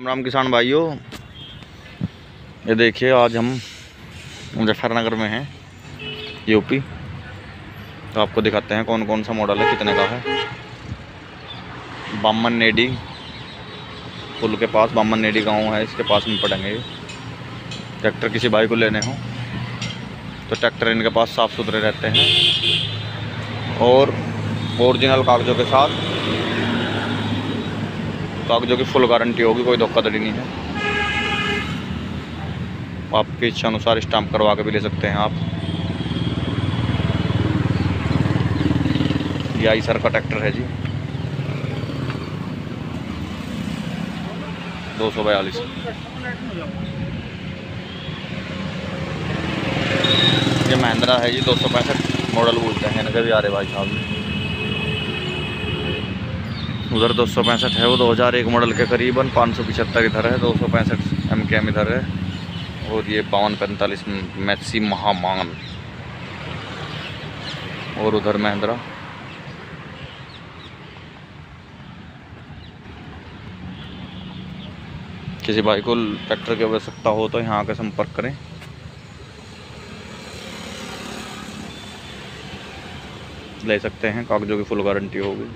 राम किसान भाइयों, ये देखिए आज हम मुजफ्फरनगर में हैं, यूपी। तो आपको दिखाते हैं कौन कौन सा मॉडल है, कितने का है। बामन नेडी, पुल के पास, बामन नेडी गाँव है, इसके पास में पड़ेंगे ट्रैक्टर किसी भाई को लेने हो तो ट्रैक्टर इनके पास साफ़ सुथरे रहते हैं। और ओरिजिनल कागज़ों के साथ कागजों कि फुल गारंटी होगी, कोई धोखाधड़ी नहीं है। आपकी इच्छा अनुसार स्टाम्प करवा के भी ले सकते हैं आप। ये आई सर का ट्रैक्टर है जी। दो सौ बयालीस। ये महिंद्रा है जी, दो सौ पैंसठ मॉडल बोलते हैं इनके भी आ रहे भाई साहब। उधर दो सौ पैंसठ है, वो दो हज़ार एक मॉडल के करीबन, पाँच सौ पिछहत्तर इधर है, दो सौ पैंसठ एम के एम इधर है, और ये बावन पैंतालीस मैक्सी महामान और उधर महिंद्रा। किसी भाई को ट्रैक्टर की आवश्यकता हो तो यहाँ आकर संपर्क करें। ले सकते हैं, कागजों की फुल गारंटी होगी।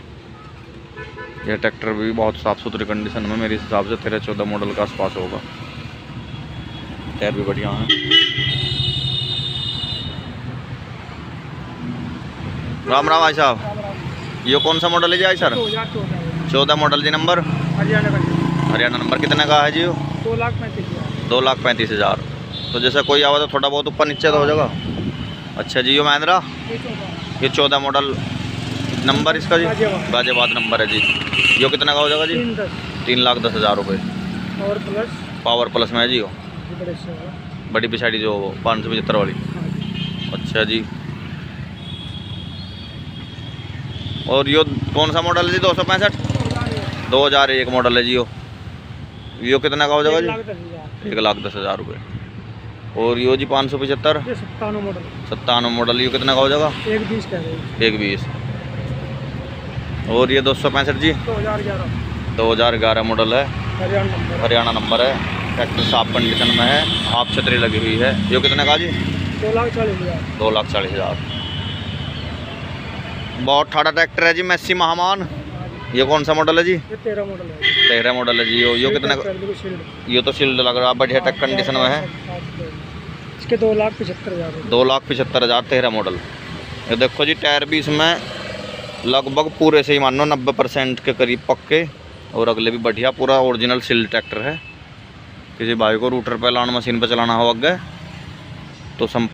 यह ट्रैक्टर भी बहुत साफ़ सुथरी कंडीशन में मेरे हिसाब से तेरह चौदह मॉडल के आसपास होगा। टायर भी बढ़िया है। राम राम भाई साहब। ये कौन सा मॉडल है जी सर? चौदह मॉडल जी नंबर हरियाणा नंबर कितने का है जी दो लाख पैंतीस हज़ार। दो लाख पैंतीस हज़ार। तो जैसे कोई आवा तो थोड़ा बहुत ऊपर नीचे तो हो जाएगा। अच्छा जी यो महिंद्रा? ये चौदह। मॉडल नंबर इसका जी? गाजियाबाद। नंबर है जी। यो कितना का हो जाएगा जी? तीन लाख दस हज़ार रुपये और प्लस पावर प्लस में है जी वो बड़े पिछाड़ी जो पाँच सौ पचहत्तर वाली। हाँ। अच्छा जी। और यो कौन सा मॉडल है जी दो सौ पैंसठ? दो हज़ार एक मॉडल है जी यो यो कितना का हो जाएगा जी? एक लाख दस हज़ार रुपये और यो जी पाँच सौ पचहत्तर? सत्तानवे मॉडल सत्तानवे मॉडल यो कितना का हो जाएगा? एक बीस एक बीस। और ये दो सौ पैंसठ जी? दो हज़ार ग्यारह। मॉडल है। हरियाणा नंबर है। ट्रैक्टर साफ़ कंडीशन में है। आप छतरी लगी हुई है। ये कितने का जी? दो लाख चालीस हज़ार। दो लाख चालीस हज़ार। बहुत ठाड़ा ट्रैक्टर है जी मैसी महामान। ये कौन सा मॉडल है जी? तेरह मॉडल है। तेरह मॉडल है जी। यो यो कितने शील्ड। यो तो सील्ड लग रहा है। बढ़िया टक कंडीशन में है। इसके दो लाख पचहत्तर हज़ार दो लाख पचहत्तर हज़ार तेरह मॉडल। ये देखो जी टायर भी इसमें लगभग पूरे से ही मान, नब्बे परसेंट के करीब पक्के। और अगले भी बढ़िया, पूरा ओरिजिनल सील ट्रैक्टर है। किसी भाई को रूटर पर लाना मशीन पर चलाना हो अगे तो सम